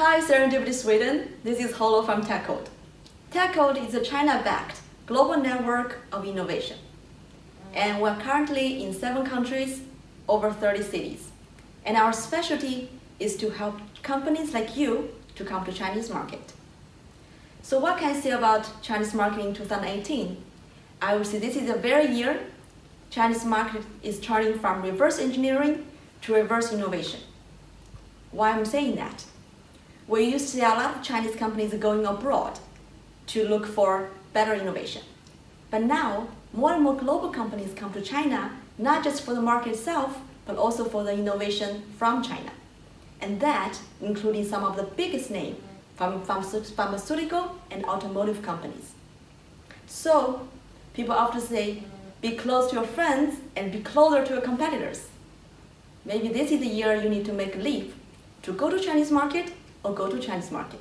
Hi, Serendipity Sweden. This is Holo from TechCode. TechCode is a China-backed global network of innovation. And we're currently in seven countries, over 30 cities. And our specialty is to help companies like you to come to Chinese market. So what can I say about Chinese market in 2018? I would say this is a very year Chinese market is turning from reverse engineering to reverse innovation. Why I'm saying that? We used to see a lot of Chinese companies going abroad to look for better innovation. But now, more and more global companies come to China, not just for the market itself, but also for the innovation from China. And that, including some of the biggest names from pharmaceutical and automotive companies. So, people often say, be close to your friends and be closer to your competitors. Maybe this is the year you need to make a leap to go to Chinese market or go to Chinese market.